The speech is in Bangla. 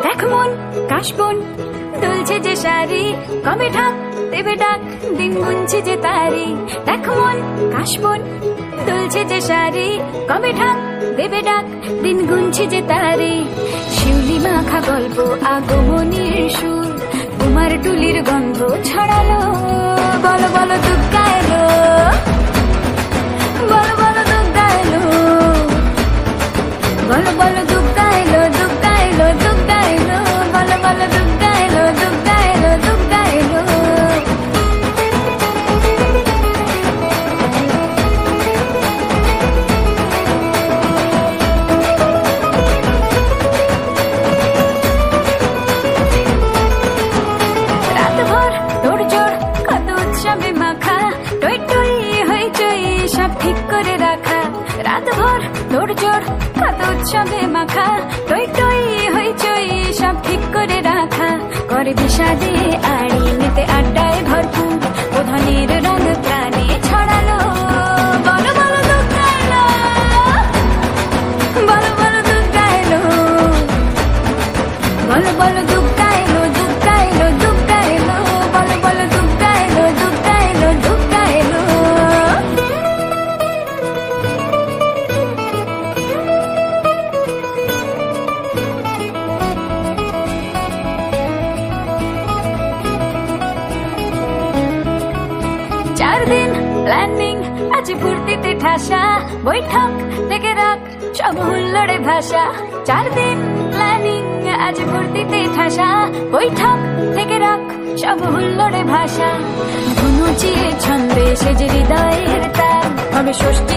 দেখ মন কাশবন দুলছে যে শাড়ি, কবে ঢাক দেবে ডাক? দিন গুনছে যে তারি। দেখ মন কাশবন দুলছে যে শাড়ি, কবে ঢাক দেবে ডাক? দিন গুনছে যে তারি। শিউলি মাখা গল্প, আগমনীর সুর। তোমার টুলির গন্ধ ছড়ালো। বলো বলো দুর্গা উৎসবে মাখা, টই টই হই চই, সব ঠিক করে রাখা। রাত ভর তোর জোর কত উৎসবে মাখা, টই টই হই চই, সব ঠিক করে রাখা। করে বিষাদে আড়ি নিতে আড্ডায় ভরপুর প্রধানের রঙ প্রাণে ছড়ালো। বলো বলো দুর্গা এলো বলো বলো দুর্গা এলো বলো বলো এলো দিন প্ল্যানিং আজ ফুর্তিতে ঠাসা। বৈঠক থেকে রাখ সব হুল্লোড়ে ভাষা। চার দিন প্ল্যানিং আজ ফুর্তিতে ঠাসা। বৈঠক থেকে রাখ সব হুল্লোড়ে ভাষা ধুনুচিয়ে ছন্দে সেজে হৃদয়ের তার হবে শুরু